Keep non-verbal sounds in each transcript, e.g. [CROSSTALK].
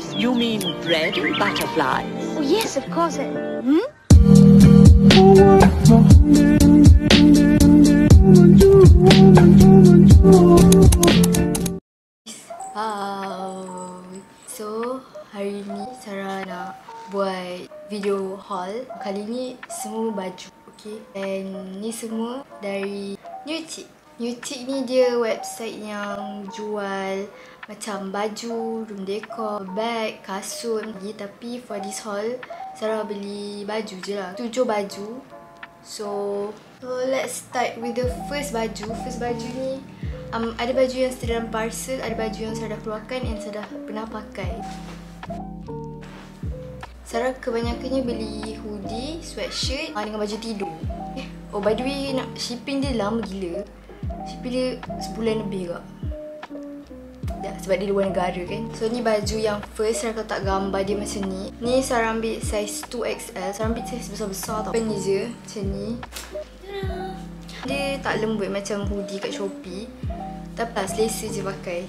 butterflies? You mean bread and butterflies? Oh, yes, of course. Uh, Hmm? Hai. So, hari ni Sarah nak buat video haul. Kali ni semua baju. Okay. Dan ni semua dari Newtic. Newtic ni dia website yang jual macam baju, room decor, bag, kasut. Tapi for this haul, Sarah beli baju je lah. Tujuh baju. So, so let's start with the first baju. First baju ni um, ada baju yang still dalam parcel, ada baju yang saya dah keluarkan and saya dah pernah pakai. Sarah kebanyakannya beli hoodie, sweatshirt uh, dengan baju tidur. Eh, oh by the way nak shipping dia lama gila. Dia sebulan lebih kak. Ya, sebab dia luar negara kan. So ni baju yang first Sarah letak gambar dia macam ni. Ni Sarah ambil size 2XL. Sarah ambil size besar-besar tau. Ni je, macam ni. Dia tak lembut macam hoodie kat Shopee. Tapi lah selesa je pakai.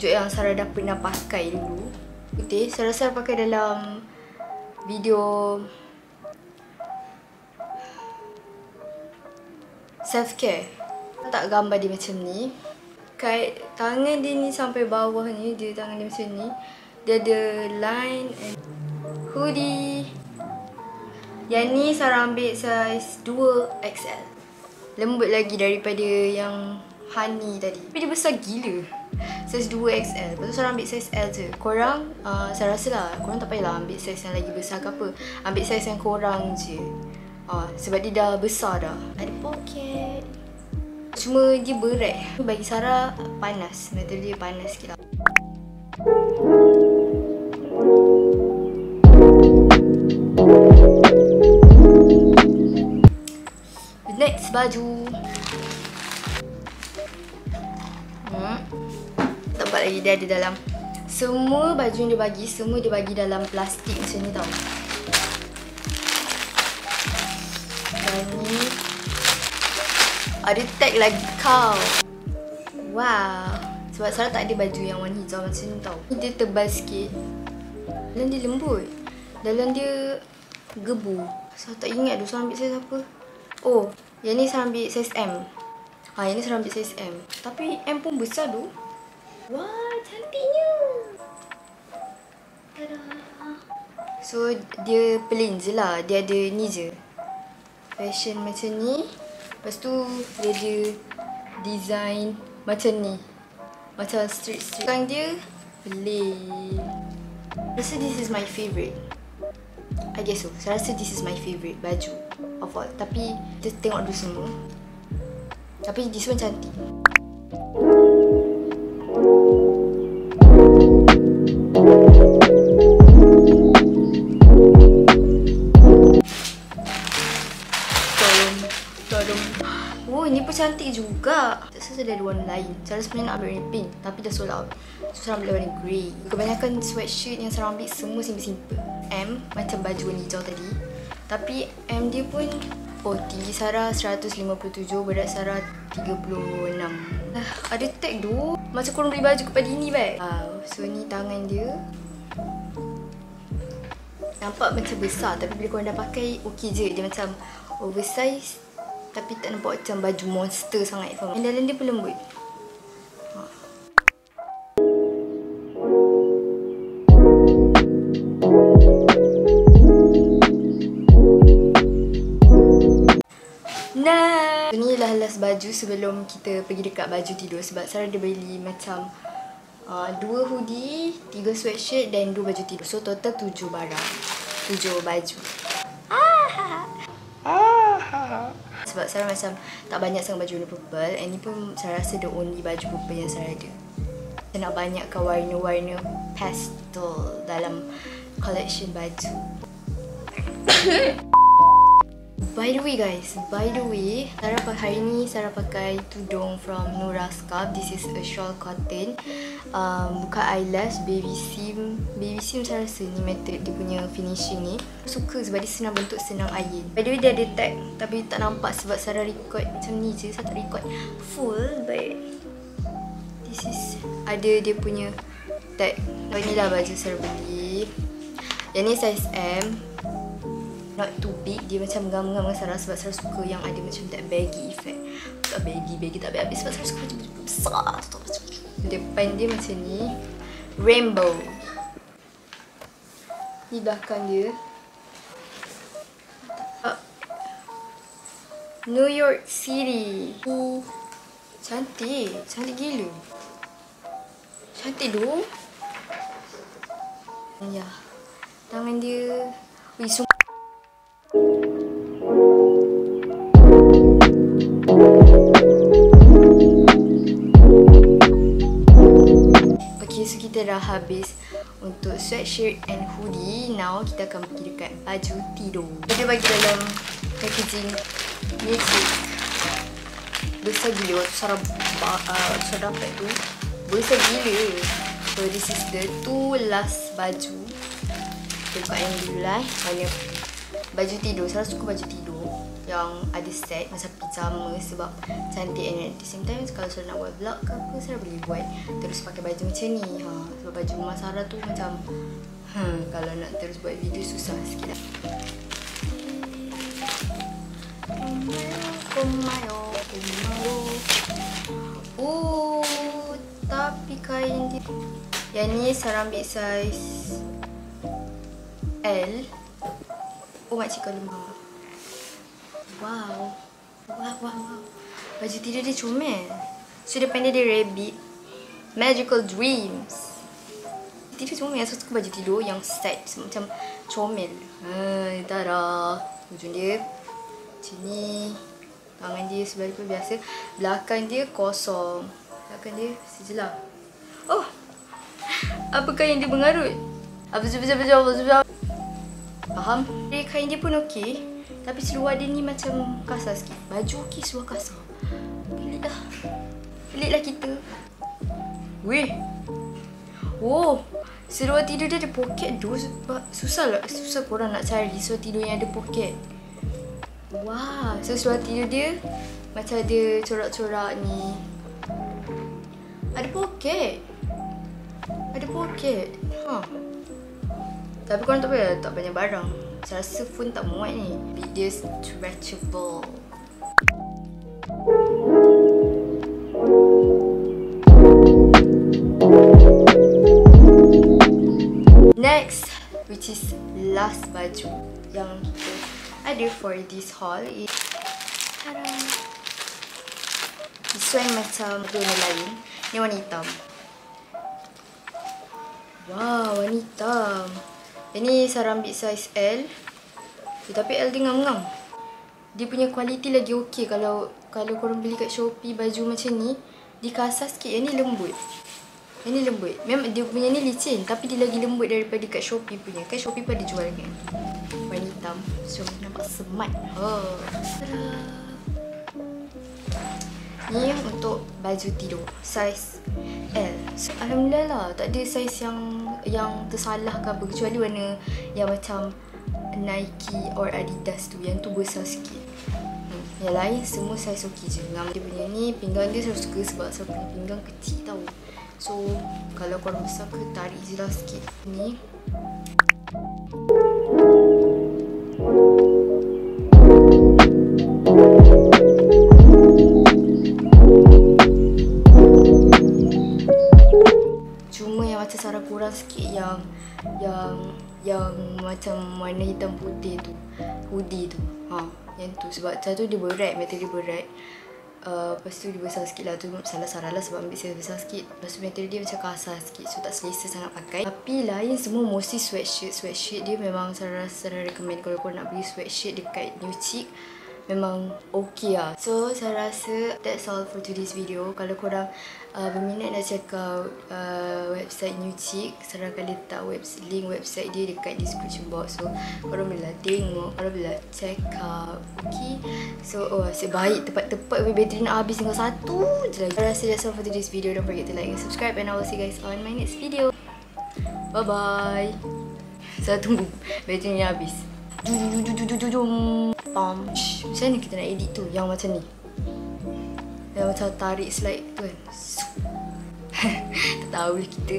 Sarah tunjuk yang Sarah dah pernah pakai dulu Putih Sarah rasa pakai dalam Video. Self care Tak gambar dia macam ni. Kat tangan dia ni sampai bawah ni Dia tangan dia macam ni. Dia ada line and Hoodie. Yang ni Sarah ambil size 2XL lembut lagi daripada yang honey tadi. Tapi dia besar gila. Size 2XL. Lepas tu saya ambil size L je. Korang, uh, saya rasa lah, korang tak payahlah ambil size yang lagi besar ke apa. Ambil size yang korang je. Uh, sebab dia dah besar dah. Ada poket. Cuma dia berat. Bagi Sarah, panas. Metal dia panas sikit lah. The next baju. Dia ada dalam semua baju yang dia bagi, semua dia bagi dalam plastik macam ni tau. Dan ni ada tag lagi kau. Wow. Sebab Sarah tak ada baju yang warna hijau macam ni tau. Dia tebal sikit. Dalam dia lembut. Dalam dia gebu. Saya tak ingat tu Sarah ambil size apa. Oh, yang ni Sarah ambil size M. Ha, yang ni Sarah ambil size M. Tapi M pun besar tu. Wah, cantiknya. Tada. So, dia plain je lah. Dia ada ni je. Fashion macam ni. Lepas tu, dia ada design macam ni. Macam street-street. Sekarang dia, plain. Rasa this is my favourite. I guess so. Saya rasa this is my favourite baju of all. Tapi kita tengok dulu semua. Tapi this one cantik. Juga. Saya ada warna lain. Saya sebenarnya nak ambil warna pink. Tapi dah sold out. So, saya ambil warna grey. Kebanyakan sweatshirt yang saya ambil semua simple-simple. M, macam baju warna hijau tadi. Tapi M dia pun Oh, tinggi Sarah 157, berat Sarah 36. Ah, ada tag tu. Macam korang beli baju kepada ini, baik? Wow, so ni tangan dia. Nampak macam besar tapi bila korang dah pakai, okey je. Dia macam oversize tapi tak nampak macam baju monster sangat. Faham? Dan dalam dia pun lembut. Nah, ini lah last baju sebelum kita pergi dekat baju tidur sebab Sarah dia beli macam uh, dua hoodie, tiga sweatshirt dan dua baju tidur. So total tujuh barang, tujuh baju. Sebab Sarah macam tak banyak sangat baju warna purple and ni pun saya rasa the only baju purple yang Sarah ada. Saya nak banyakkan warna-warna pastel dalam collection baju. [LAUGHS] By the way guys, by the way, Sarah pakai hari ni Sarah pakai tudung from Nura Scarf. This is a shawl cotton. Um, buka eyelash, baby seam. Baby seam saya rasa ni method dia punya finishing ni. Suka sebab dia senang bentuk, senang iron. By the way dia ada tag tapi tak nampak sebab Sarah record macam ni je. Saya tak record full but this is ada dia punya tag. Inilah baju Sarah beli. Yang ni size M not too big dia macam ngam-ngam dengan Sarah sebab Sarah suka yang ada macam that baggy effect. Tak baggy baggy tak habis sebab Sarah suka macam besar depan dia macam ni rainbow. Di belakang dia New York City. Uh, cantik cantik gila. Cantik tu ya tangan dia Wih, kita dah habis untuk sweatshirt and hoodie. Now kita akan pergi dekat baju tidur. Kita bagi dalam packaging music. Besar gila Sarah, uh, Sarah dapat tu. Besar gila. So this is the two last baju. Kita buka yang dulu lah. Mana baju tidur. Sarah suka baju tidur yang ada set macam pijama sebab cantik and at the same time kalau saya nak buat vlog ke apa saya boleh buat terus pakai baju macam ni ha sebab baju rumah Sarah tu macam hmm kalau nak terus buat video susah sikit lah. Oh, tapi kain dia. Yang ni Sarah ambil saiz L. Oh, makcik kalau. Wow. Wow, wow, wow. Baju tidur dia comel. So, depan dia dia rabbit. Magical Dreams. Tidur comel. Saya suka baju tidur yang set. Macam comel. Hai, tada. Ujung dia. Macam ni. Tangan dia sebaliknya biasa. Belakang dia kosong. Belakang dia sejelah. Oh. Apakah yang dia mengarut? Apa sebab sebab sebab sebab Faham? Kain dia pun okey. Tapi seluar dia ni macam kasar sikit. Baju okey, seluar kasar. Pelik dah. Pelik lah kita. Weh. Oh. Seluar tidur dia ada poket tu. Susah lah. Susah korang nak cari seluar tidur yang ada poket. Wah. So seluar tidur dia macam ada corak-corak ni. Ada poket. Ada poket. Ha. Tapi korang tak payah tak banyak barang. Saya rasa pun tak muat ni. Video stretchable. Next, which is last baju yang ada for this haul is! This one macam warna lain. Ni warna hitam. Wow, warna hitam. Ini Sarah ambil saiz L. Tapi L dia ngam-ngam. Dia punya kualiti lagi okey kalau kalau korang beli kat Shopee baju macam ni, dia kasar sikit. Yang ni lembut. Yang ni lembut. Memang dia punya ni licin tapi dia lagi lembut daripada kat Shopee punya. Kan Shopee pun jual kan. Warna hitam. So nampak smart. Oh. Ni untuk baju tidur. Saiz L. So, Alhamdulillah lah. Tak ada saiz yang yang tersalah ke apa kecuali warna yang macam Nike or Adidas tu yang tu besar sikit hmm. yang lain semua saiz okey je ngam dia punya ni pinggang dia saya suka sebab saya punya pinggang kecil tau so kalau korang besar ke tarik je lah sikit ni macam warna hitam putih tu hoodie tu. Ha yang tu. Sebab satu dia berat material dia berat uh, lepas tu dia besar sikit lah. Tu salah-salah lah sebab ambil saya besar sikit. Lepas tu material dia macam kasar sikit. So tak selesa sangat pakai. Tapi lain semua mostly sweatshirt. Sweatshirt dia memang saya rasa recommend. Kalau korang nak beli sweatshirt dekat New Chic memang okay lah. So saya rasa that's all for today's video. Kalau korang uh, berminat nak check out uh, website New Chick, saya akan letak website, link website dia dekat description box. So korang bolehlah tengok, korang bolehlah check out. Okay. So oh asyik baik tepat-tepat bateri nak habis tinggal satu je lagi. Saya rasa that's all for today's video. Don't forget to like and subscribe and I will see you guys on my next video. Bye bye. Saya tunggu baterinya habis. Pam. Macam mana kita nak edit tu yang macam ni? Yang macam tarik slide tu kan. [LAUGHS] tak tahu lah kita.